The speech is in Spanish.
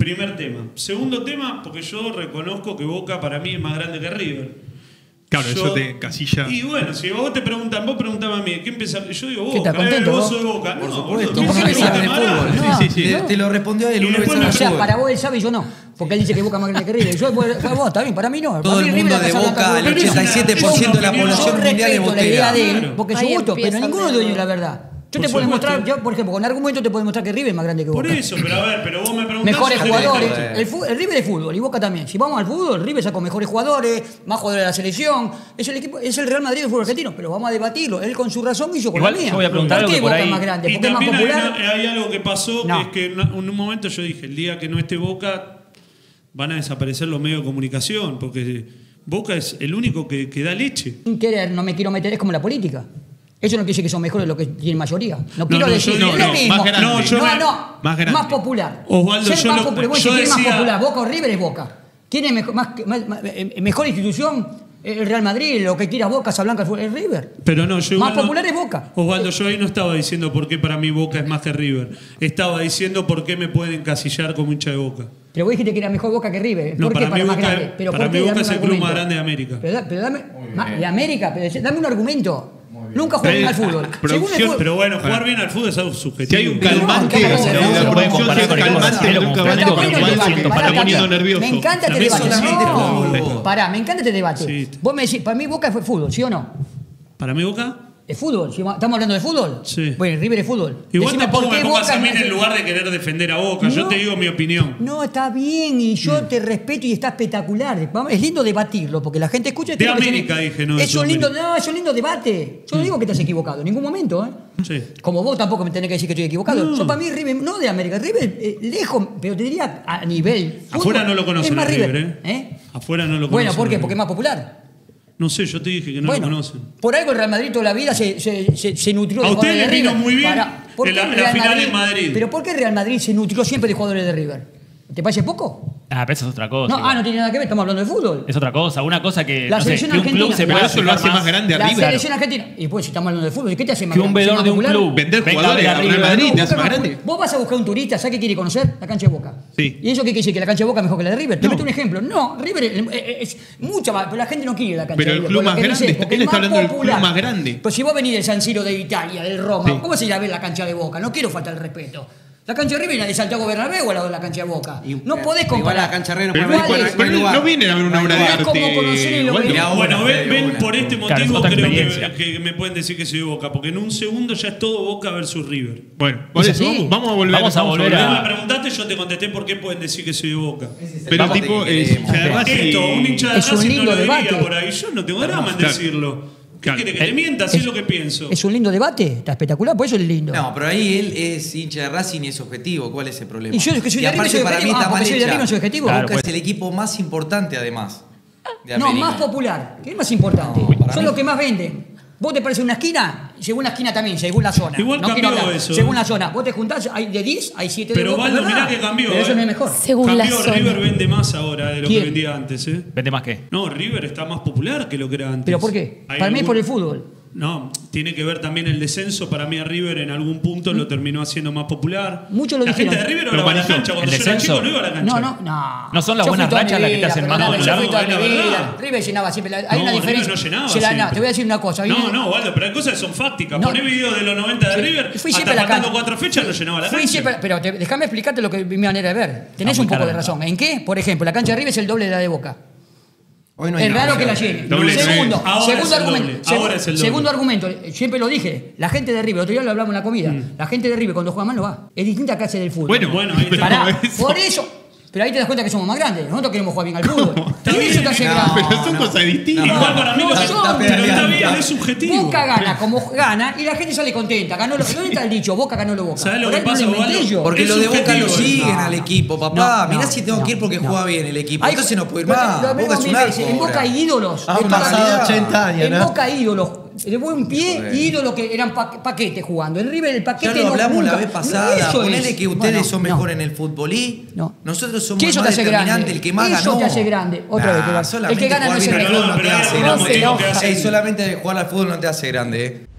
Primer tema. Segundo tema, porque yo reconozco que Boca para mí es más grande que River. Claro, eso te casilla. Y bueno, si vos te preguntan, vos preguntame a mí, ¿qué empezaste? Yo digo, Boca, ¿eh? contento, vos de Boca. Por no, supuesto, no, de fútbol. No, sí, sí, sí. Te lo respondió él, uno que O sea, para vos él sabe y yo no. Porque él dice que Boca es más grande que River. Yo, pues, vos, está bien, para mí no. Todo el mundo River de Boca, el 87% de la población mundial es Yo respeto la de él, porque es su gusto, pero ninguno dueño la verdad. Yo por te puedo demostrar, yo, por ejemplo, con argumento te puedo demostrar que River es más grande que Boca. Por eso, pero a ver, pero vos me preguntás. Mejores jugadores. El, el, River es fútbol y Boca también. Si vamos al fútbol, River sacó mejores jugadores, más jugadores de la selección. Es el equipo, es el Real Madrid del fútbol argentino, pero vamos a debatirlo. Él con su razón y yo con Igual, la mía. Yo voy a preguntar ¿Por qué Boca ahí... es más grande? ¿Por qué es más popular? Hay, una, hay, algo que pasó, no. que es que en un momento yo dije, el día que no esté Boca, van a desaparecer los medios de comunicación, porque Boca es el único que, que da leche. Sin querer, no me quiero meter, es como la política. Eso no quiere decir que son mejores los que tienen mayoría. No, quiero no, decir no, es lo mismo. Más no, yo no, no, más, grande. más popular. Osvaldo, Ser yo más popular. Vos yo decía... más popular. Boca o River es Boca. ¿Quién es mejor, más, más, eh, eh, mejor institución? Eh, el Real Madrid, lo que quiera Boca, Blanca es River. Pero no, yo Más popular es Boca. Osvaldo, yo ahí no estaba diciendo por qué para mí Boca es más que River. Estaba diciendo por qué me pueden encasillar como hincha de Boca. Pero vos dijiste que era mejor Boca que River. ¿Por no, qué? Para, para, mí más Boca, grande. Pero para mí Boca es el club más grande de América. Pero, pero dame, de América, pero dame un argumento. Nunca jugué eh, bien al fútbol. Producción, Pero bueno, jugar bien al fútbol es algo subjetivo. Si hay un calmante, no, no, la producción es calmante, no, no, nunca va a Está bueno el poniendo nervioso. Me encanta este debate. pará, me encanta este debate. Vos me decís, para mí Boca fue fútbol, ¿sí o no? Para mí, Boca, ¿Es fútbol? ¿Estamos hablando de fútbol? Sí. Bueno, River es fútbol. Igual Decime, tampoco me pongas a mí en el lugar de querer defender a Boca. Yo te digo mi opinión. No, está bien y yo mm. te respeto y está espectacular. Es lindo debatirlo porque la gente escucha... De América dije, no. Es un lindo, no, es un lindo debate. Yo no mm. digo que estás equivocado en ningún momento. ¿eh? Sí. Como vos tampoco me tenés que decir que estoy equivocado. Yo para mí River, no de América, River eh, lejos, pero te diría a nivel... Afuera no lo conocen. River. ¿eh? ¿eh? Afuera no lo conocen. Bueno, ¿por qué? Porque es más popular. No sé, yo te dije que no bueno, lo conocen. Por algo el Real Madrid toda la vida se, se, nutrió de A usted le vino muy bien Para, la, final Madrid, Madrid. Pero ¿por qué Real Madrid se nutrió siempre de jugadores de River? ¿Te parece poco? Ah, pero eso es otra cosa. No, ah, no tiene nada que ver, estamos hablando de fútbol. Es otra cosa, una cosa que. La selección que un argentina. club se eso lo hace más, más grande arriba. La selección argentina. Y pues si estamos hablando de fútbol, ¿qué te hace más grande? Que un velor de un club. Vender jugadores a Real Madrid te hace más grande. Vos vas a buscar un turista, ¿sabes qué quiere conocer? La cancha de Boca. Sí. ¿Y eso qué quiere decir? ¿Que la cancha de Boca es mejor que la de River? Te meto un ejemplo. No, River es, mucha más, pero la gente no quiere la cancha Pero el club más grande, él está hablando del club más grande. Pues si vos venís del San Siro de Italia, del Roma, ¿cómo se a a ver la cancha de Boca? No quiero faltar el respeto. La cancha de River y de Santiago Bernabéu al lado de la cancha de Boca. no podés comparar. la cancha de River eh, pero, no, vienen a ver una obra de arte. como conocer el Bueno, ven, por este motivo claro, creo que, me pueden decir que soy de Boca, porque en un segundo ya es todo Boca versus River. Bueno, por vamos, a volver. Vamos a volver a... Me preguntaste, yo te contesté por qué pueden decir que soy de Boca. Pero tipo, esto, un hincha de Racing no lo diría por ahí. Yo no tengo drama en decirlo. ¿Qué quiere te eh, mienta? Es, lo que pienso. Es un lindo debate, está espectacular, por eso es lindo. No, pero ahí él es hincha de Racing y es objetivo. ¿Cuál es el problema? Y yo es que soy de aparte para mí está. Ah, no objetivo. Es el pues. equipo más importante, además. No, más popular. ¿Qué es más importante? Son los que más venden. Vos te parece una esquina, según la esquina también, según la zona. Igual no cambió eso. Según la zona. Vos te juntás, hay de 10, hay 7 de Pero Valdo, mirá que cambió. Pero eso eh. no es mejor. Según cambió, la zona. River vende más ahora de lo ¿Quién? que vendía antes. ¿eh? ¿Vende más qué? No, River está más popular que lo que era antes. ¿Pero por qué? Para algún... mí es por el fútbol. No, tiene que ver también el descenso. Para mí a River en algún punto lo mm. terminó haciendo más popular. Mucho lo La gente de River ahora va a la cancha. Cuando yo era chico no iba a la cancha. No, no, no. No son las Yo buenas toda mi rachas las que te hacen más popular. toda mi No, River llenaba siempre. Hay No, una River no llenaba siempre. te voy a decir una cosa. No, no, Waldo, pero hay cosas que son fácticas. No. Poné videos de los 90 de River, Fui siempre a la cancha. cuatro fechas lo llenaba la Fui siempre- pero déjame explicarte lo que mi manera de ver. Tenés un poco de razón. ¿En qué? Por ejemplo, la cancha de River es el doble de la de Boca. Hoy es raro que la llegue. Segundo, segundo argumento. Segundo argumento. Siempre lo dije. La gente de River, el otro día lo hablamos en la comida. La gente de River cuando juega mal no va. Es distinta a clase del fútbol. Bueno, bueno, ahí Pará. Por eso, pero ahí te das cuenta que somos más grandes. Nosotros queremos jugar bien al fútbol. Y eso te hace no, Pero son no, cosas distintas. No, Igual para mí no, son, pero está bien, es subjetivo. Boca gana como gana y la gente sale contenta. Ganó lo, ¿Dónde está el dicho? Boca ganó lo Boca. ¿Sabes lo que pasa, Bobaldo? Porque los de Boca lo siguen al equipo, papá. Mirá si tengo que ir porque juega bien el equipo. Ahí se no puede ir más. Boca es un En Boca hay ídolos. Han pasado 80 años, En Boca hay ídolos de un pie Joder. y lo que eran paquetes jugando. El River, el paquete. Ya lo hablamos la vez pasada. Ponele que ustedes son mejor en el fútbol y no. nosotros somos más determinante, el que más ganó. Eso te hace grande. Otra vez, el que gana no es el mejor. No, solamente jugar al fútbol no te hace grande. Eh.